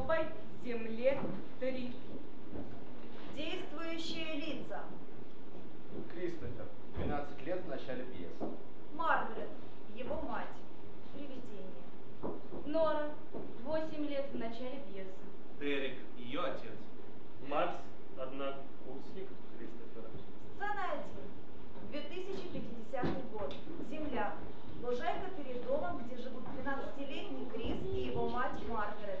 новой земле 3. Действующие лица. Кристофер, 12 лет в начале пьесы. Маргарет, его мать. Привидение. Нора, 8 лет в начале пьесы. Дерек, ее отец. Макс, однокурсник Кристофера. Сцена 1. 2050 год. Земля. Лужайка перед домом, где живут 12-летний Крис и его мать Маргарет.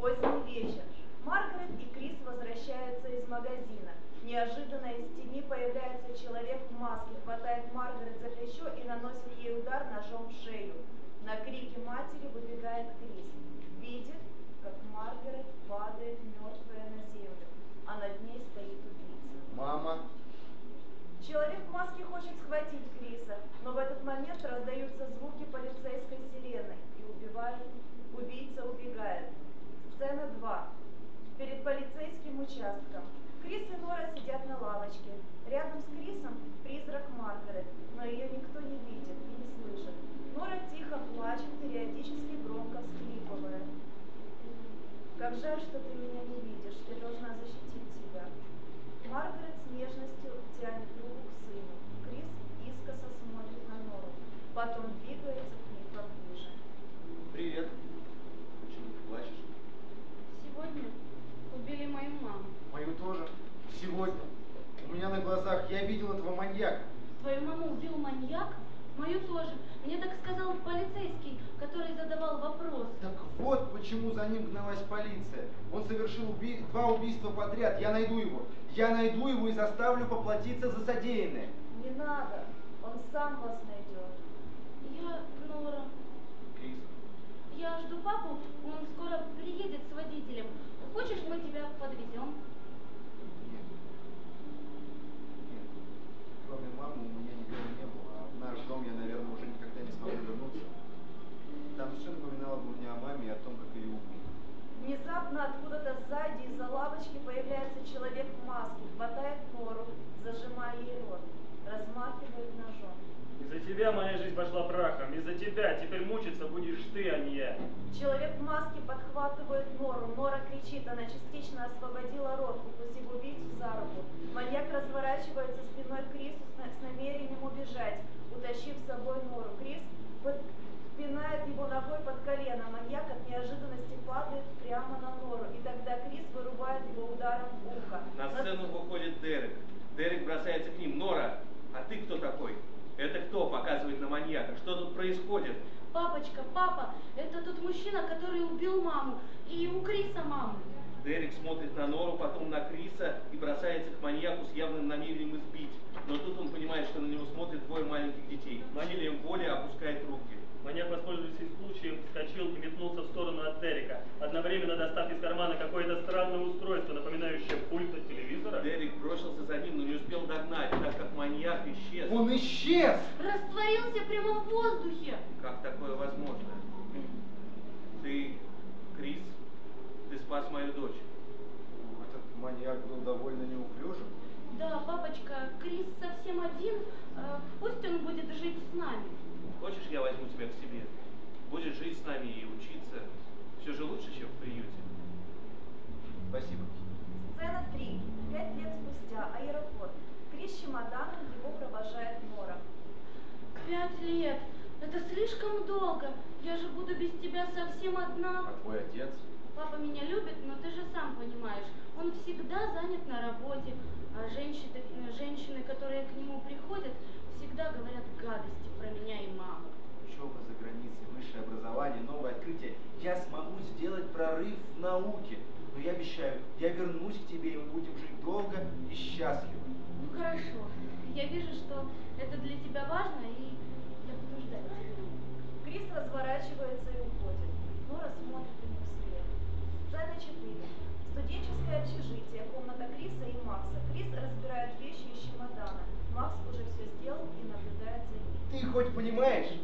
Поздний вечер. Маргарет и Крис возвращаются из магазина. Неожиданно из тени появляется человек в маске, хватает Маргарет за плечо и наносит ей удар ножом в шею. На крики матери выбегает Крис. Видит, как Маргарет падает мертвая на землю, а над ней стоит убийца. Мама. Человек в маске хочет схватить Криса, но в этот момент раздаются звуки полицейской сирены и убивает, убийца убегает. Сцена 2. Перед полицейским участком. Крис и Нора сидят на лавочке. Рядом с Крисом призрак Маргарет, но ее никто не видит и не слышит. Нора тихо плачет, периодически громко всхлипывая. Как жаль, что ты меня не видишь, я должна защитить тебя. Маргарет с нежностью тянет руку к сыну. Крис искоса смотрит на Нору, потом двигается к ней поближе. Привет. Почему ты плачешь? Сегодня убили мою маму. Мою тоже. Сегодня. У меня на глазах я видел этого маньяка. Твою маму убил маньяк? Мою тоже. Мне так сказал полицейский, который задавал вопрос. Так вот почему за ним гналась полиция. Он совершил уби- два убийства подряд. Я найду его. Я найду его и заставлю поплатиться за содеянное. Не надо, он сам вас найдет. Я Нора. Крис. Я жду папу, он скоро приедет с водителем. Хочешь, мы тебя подвезем? Нет. Нет. Кроме мамы у меня никого не было. А в наш дом я, наверное, уже никогда не смогу вернуться. Там все напоминало бы мне о маме и о том, как ее убили. Внезапно откуда-то сзади из-за лавочки появляется человек в маске, хватает Нору, зажимая ей рот, размахивает ножом. Из-за тебя моя жизнь пошла прахом. Из-за тебя теперь мучиться будешь ты, а не я. Человек в маске подхватывает Нору. Нора кричит, она частично освободила рот, укусив убийцу за руку. Маньяк разворачивается спиной к Крису с, на- с намерением убежать, утащив с собой Нору. Крис под- пинает его ногой под колено. Маньяк от неожиданности падает прямо на Нору. И тогда Крис вырубает его ударом в ухо. На сцену выходит Дерек. Дерек бросается к ним. Нора, а ты кто такой? Это кто показывает на маньяка? Что тут происходит? Папочка, папа, это тот мужчина, который убил маму. И у Криса маму. Дерек смотрит на Нору, потом на Криса и бросается к маньяку с явным намерением избить. Но тут он понимает, что на него смотрят двое маленьких детей. Усилием воли опускает руки. Маньяк, воспользовавшись случаем, вскочил и метнулся в сторону от Дерека, одновременно достав из кармана какое-то странное устройство, напоминающее пульт от телевизора. Дерек бросился за ним, но не успел догнать, так как маньяк исчез. Он исчез! Растворился прямо в воздухе. Как такое возможно? Ты, Крис, ты спас мою дочь. Этот маньяк был довольно неуклюжим. Да, папочка, Крис совсем один. Э, Пусть он будет жить с нами. Хочешь, я возьму тебя к себе? Будешь жить с нами и учиться. Все же лучше, чем в приюте. Спасибо. Сцена 3. Пять лет спустя. Аэропорт. Крис с чемоданом его провожает Нора. Пять лет. Это слишком долго. Я же буду без тебя совсем одна. А твой отец? Папа меня любит, но ты же сам понимаешь, он всегда занят на работе, а женщины, женщины, которые к нему приходят, всегда говорят гадости про меня и маму. Учеба за границей, высшее образование, новое открытие. Я смогу сделать науке. Но я обещаю, я вернусь к тебе, и мы будем жить долго и счастливо. Ну хорошо, я вижу, что это для тебя важно, и я буду ждать тебя. Крис разворачивается и уходит. Нора смотрит ему вслед. Сцена 4. Студенческое общежитие, комната Криса и Макса. Крис разбирает вещи из чемодана. Макс уже все сделал и наблюдает за ним. Ты хоть понимаешь?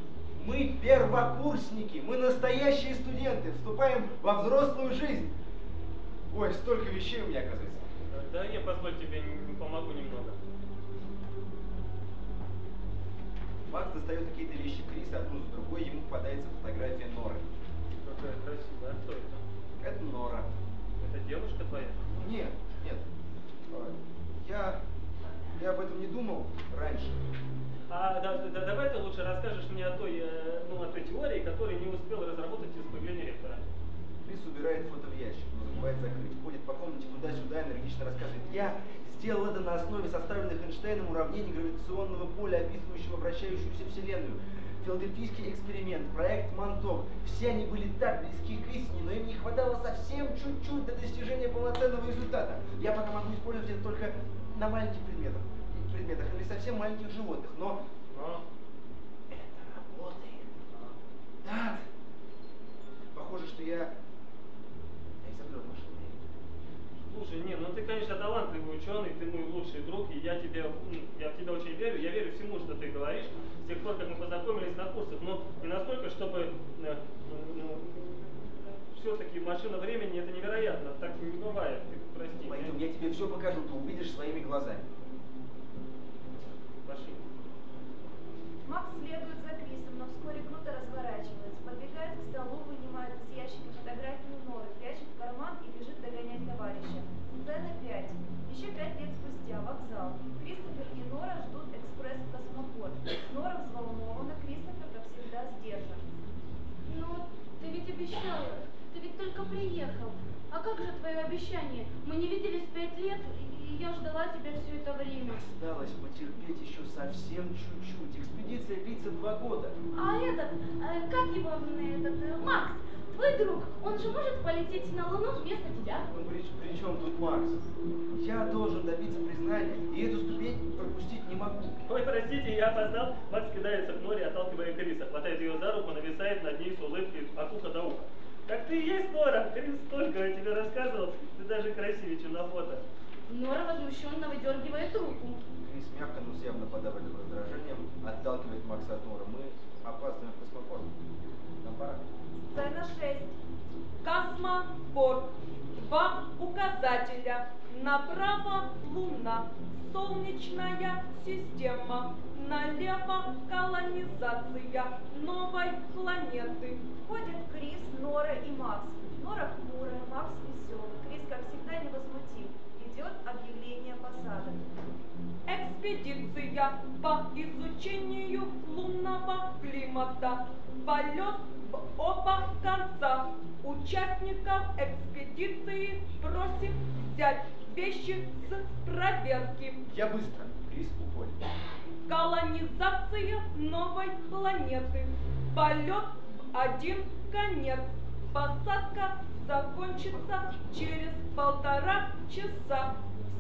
Мы первокурсники, мы настоящие студенты, вступаем во взрослую жизнь. Ой, столько вещей у меня, оказывается. Да, я позволь тебе, помогу немного. Макс достает какие-то вещи Криса, одну за другой, ему попадается фотография Норы. Какая красивая, а кто это? Это Нора. Это девушка твоя? Нет, нет. Я, я об этом не думал раньше. А да, да, давай ты лучше расскажешь мне о той, э, ну, о той теории, которую не успел разработать из появления ректора. Крис убирает ящик, но забывает закрыть. Ходит по комнате туда-сюда, энергично рассказывает. Я сделал это на основе составленных Эйнштейном уравнений гравитационного поля, описывающего вращающуюся Вселенную. Филадельфийский эксперимент, проект Монток. Все они были так близки к истине, но им не хватало совсем чуть-чуть до достижения полноценного результата. Я пока могу использовать это только на маленьких предметах предметах или совсем маленьких животных, но Но это работает. Да. Похоже, что я, изобрел машину. Слушай, не, ну ты, конечно, талантливый ученый, ты мой лучший друг, и я тебе, я в тебя очень верю, я верю всему, что ты говоришь, с тех пор, как мы познакомились на курсах, но не настолько, чтобы, э, ну, все-таки машина времени это невероятно, так не бывает, ты прости. Пойдем, я тебе все покажу, ты увидишь своими глазами. Макс следует за Крисом, но вскоре круто разворачивается, подбегает к столу, вынимает из ящика фотографию Норы, прячет в карман и бежит догонять товарища. Сцена 5. Еще пять лет спустя. Вокзал. Кристофер и Нора ждут экспресс в космопорт. Нора взволнована, Кристофер, как всегда, сдержан. Ну, ты ведь обещал, ты ведь только приехал. А как же твое обещание? Мы не виделись пять лет, и я ждала тебя все это время. Осталось потерпеть еще совсем чуть-чуть. Экспедиция длится два года. А этот, э, как его, м, этот, э, Макс, твой друг, он же может полететь на Луну вместо тебя? Ну, при, при чем тут Макс? Я должен добиться признания, и эту ступень пропустить не могу. Ой, простите, я опоздал. Макс кидается к Норе, отталкивая Криса, хватает ее за руку, нависает над ней с улыбкой от уха до уха. Как ты и есть, Нора! Крис столько о тебе рассказывал, ты даже красивее, чем на фото. Нора возмущенно выдергивает руку. Крис мягко, но с явно подавленным раздражением отталкивает Макса от Нора. Мы опаздываем в космопорт. Нам пора. Сцена 6. Космопорт. Два указателя. Направо Луна. Солнечная система. Налево колонизация новой планеты. Входят Крис, Нора и Макс. Нора хмурая, Макс веселый. Крис, как всегда, невозмутим. Идет объявление посадок. Экспедиция по изучению лунного климата. Полет оба конца. Участников экспедиции просим взять вещи с проверки. Я быстро. Крис уходит. Колонизация новой планеты. Полет в один конец. Посадка закончится через полтора часа.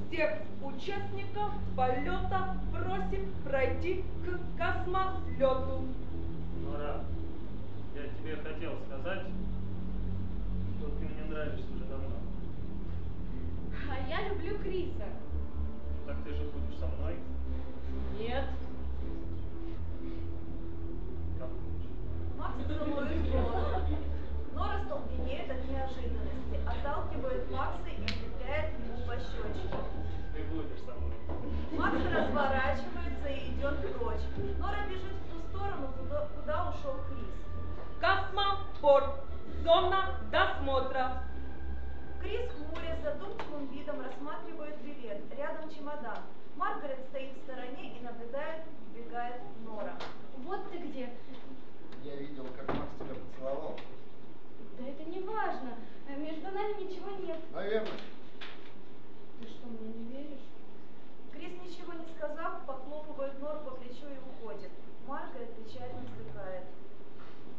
Всех участников полета просим пройти к космолету. Нора, я тебе хотел сказать, что ты мне нравишься уже давно. А я люблю Криса. Так ты же будешь со мной? Нет. Как хочешь. Макс целует Нору. Нора столбенеет от неожиданности, отталкивает Макса и влепляет ему пощечину. Ты будешь со мной. Макс разворачивается и идет прочь. Нора бежит в ту сторону, куда, куда ушел Крис. Космопорт. Зона досмотра. Крис, хмурясь задумчивым видом, рассматривает билет. Рядом чемодан. Маргарет стоит в стороне и наблюдает, вбегает Нора. Вот ты где. Я видел, как Макс тебя поцеловал. Да это не важно. Между нами ничего нет. Наверное. Ты что, мне не веришь? Крис, ничего не сказав, похлопывает Нору по плечу и уходит. Маргарет печально вздыхает.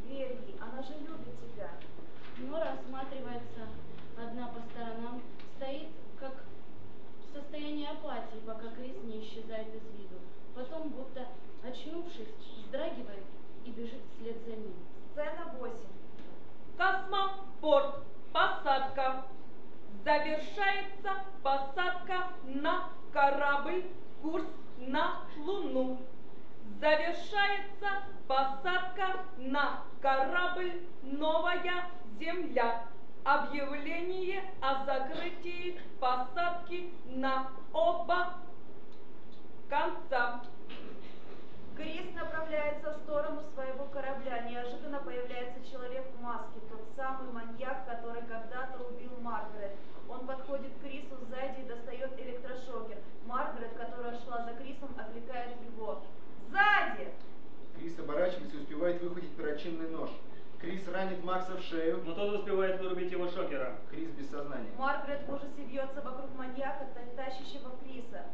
Верь ей, она же любит тебя. Нора осматривается одна по сторонам, стоит как в состоянии апатии, пока Крис не исчезает из виду. Потом, будто очнувшись, вздрагивает и бежит вслед за ним. Сцена 8. Космопорт. Посадка. Завершается посадка на корабль. Курс на Луну. Завершается посадка на корабль «Новая Земля». Объявление о закрытии посадки на оба конца. Крис направляется в сторону своего корабля. Неожиданно появляется человек в маске, тот самый маньяк, который когда-то убил Маргарет. Он подходит к Крису сзади и достает электрошокер. Маргарет, которая шла за Крисом, окликает его. Сзади! Крис оборачивается и успевает выхватить перочинный нож. Крис ранит Макса в шею. Но тот успевает вырубить его шокером. Крис без сознания. Маргарет в ужасе бьется вокруг маньяка, та- тащащего Криса.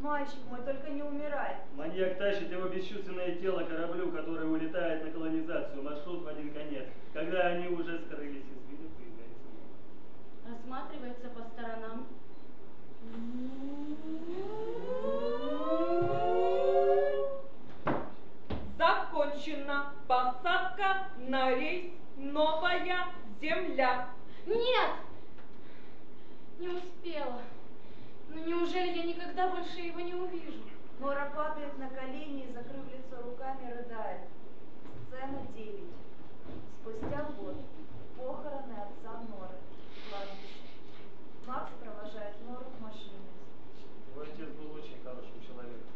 Мальчик мой, только не умирай. Маньяк тащит его бесчувственное тело к кораблю, который улетает на колонизацию. Маршрут в один конец. Когда они уже скрылись из виду, появляется он. Осматривается по сторонам. Закончена посадка на рейс «Новая Земля». Нет! Не успела. Но неужели я никогда больше его не увижу? Нора падает на колени и, закрыв лицо руками, рыдает. Сцена 9. Спустя год. Похороны отца Норы. Кладбище. Макс провожает Нору к машине. Твой отец был очень хорошим человеком.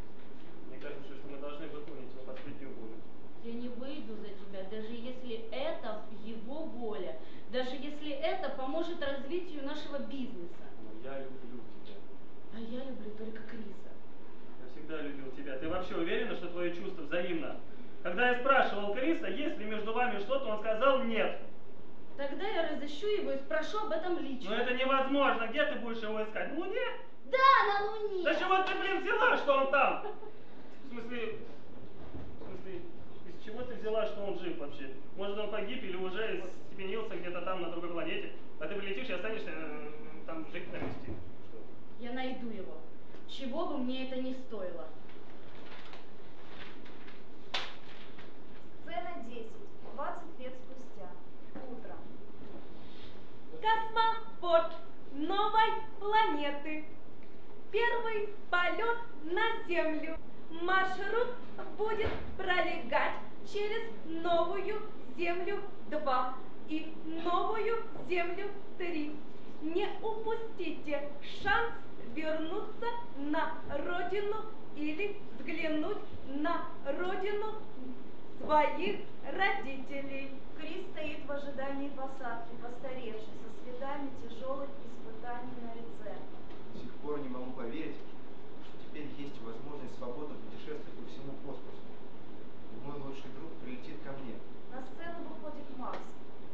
Мне кажется, что мы должны выполнить его последнюю волю. Я не выйду за тебя, даже если это его воля, даже если это поможет развитию нашего бизнеса. Но я люблю тебя. А я люблю только Криса. Я всегда любил тебя. Ты вообще уверена, что твое чувство взаимно? Когда я спрашивал Криса, есть ли между вами что-то, он сказал нет. Тогда я разыщу его и спрошу об этом лично. Но это невозможно. Где ты будешь его искать? На Луне? Да, на Луне! Да чего ты, блин, взяла, что он там? В смысле, в смысле, из чего ты взяла, что он жив вообще? Может, он погиб или уже степенился где-то там, на другой планете, а ты прилетишь и останешься э, там жить на месте? Что? Я найду его. Чего бы мне это ни стоило. Сцена 10. 20 Космопорт новой планеты. Первый полет на Землю. Маршрут будет пролегать через новую Землю 2 и новую Землю 3. Не упустите шанс вернуться на родину или взглянуть на родину своих родителей. Крис стоит в ожидании посадки, постаревший, следами тяжелых испытаний на лице. До сих пор не могу поверить, что теперь есть возможность свободно путешествовать по всему космосу. И мой лучший друг прилетит ко мне. На сцену выходит Макс,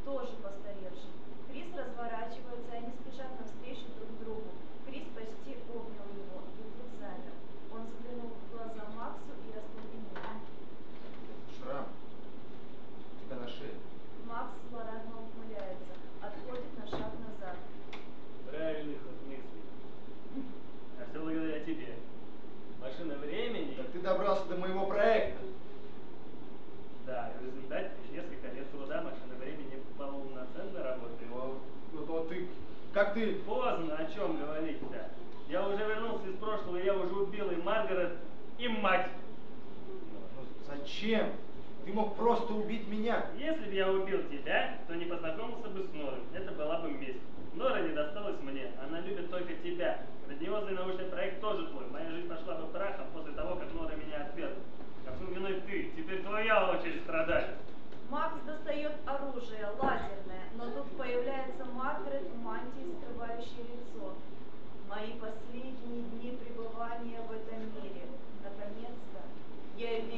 тоже постаревший. Крис разворачивается, и они спешат навстречу друг другу. Крис почти обнял его, и вдруг замер. Он взглянул в глаза Максу и остолбенел. Шрам. У тебя на шее. Макс злорадно ухмыляется, отходит на шаг назад. Правильный ход мысли. А все благодаря тебе. Машина времени. Так ты добрался до моего проекта. Да, и в результате несколько лет труда машина времени полноценно работает. Ну, ну, то ты... Как ты... Поздно о чем говорить-то. Я уже вернулся из прошлого, я уже убил и Маргарет, и мать. Ну, зачем? Ты мог просто убить меня. Если бы я убил тебя, то не познакомился бы с Норой. Это была бы месть. Нора не досталась мне. Она любит только тебя. Грандиозный научный проект тоже твой. Моя жизнь пошла бы прахом после того, как Нора меня отвергла. Ко всему виной ты. Теперь твоя очередь страдать. Макс достает оружие, лазерное, но тут появляется Маргарет в мантии, скрывающей лицо. Мои последние дни пребывания в этом мире. Наконец-то я имею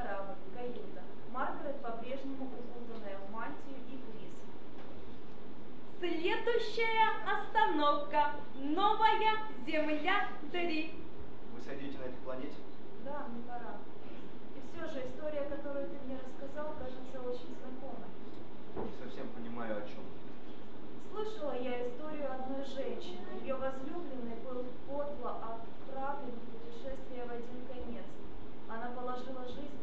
корабль, каюта. Маргарет по-прежнему укутанная в мантию и фриз. Следующая остановка. Новая Земля 3. Вы садите на этой планете? Да, мне пора. И все же история, которую ты мне рассказал, кажется очень знакомой. Не совсем понимаю, о чем. Слышала я историю одной женщины. Ее возлюбленный был подло отправлен в путешествие в один конец. Она положила жизнь